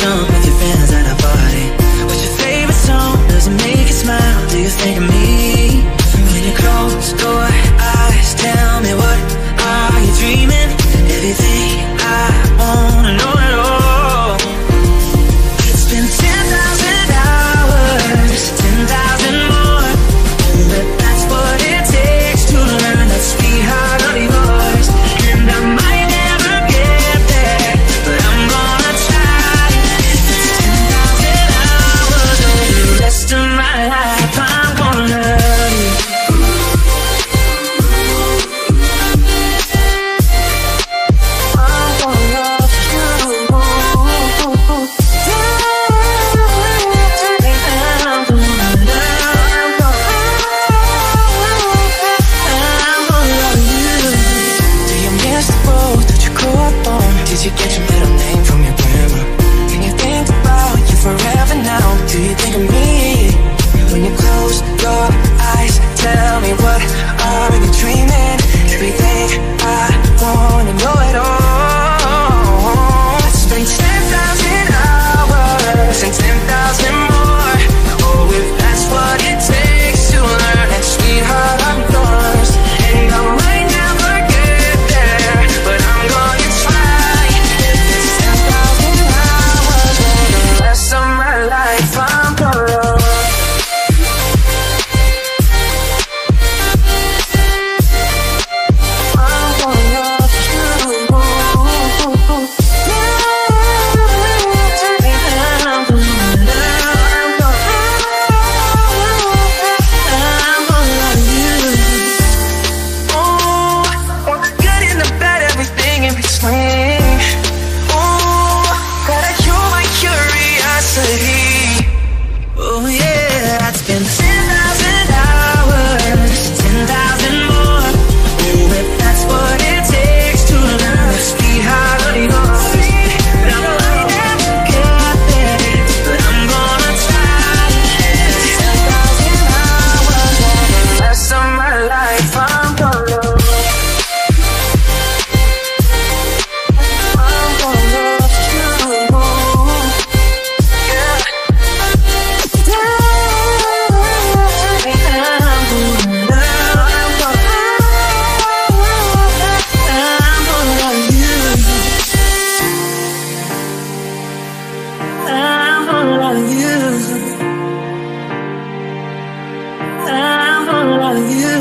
jump you.